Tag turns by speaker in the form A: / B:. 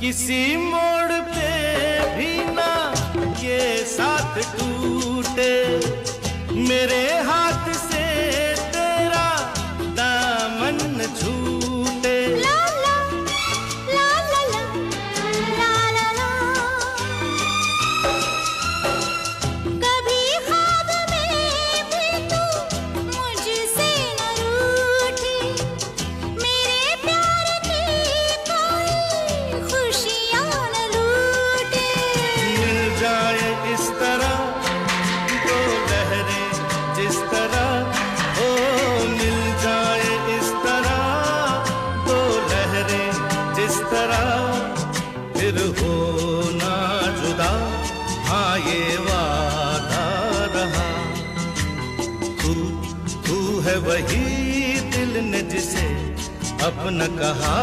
A: किसी मोड़ पे भी ना ये साथ टूटे। मेरे जिस तरह फिर हो ना जुदा। हाँ ये वादा रहा। तू तू है वही दिल ने जिसे अपना कहा।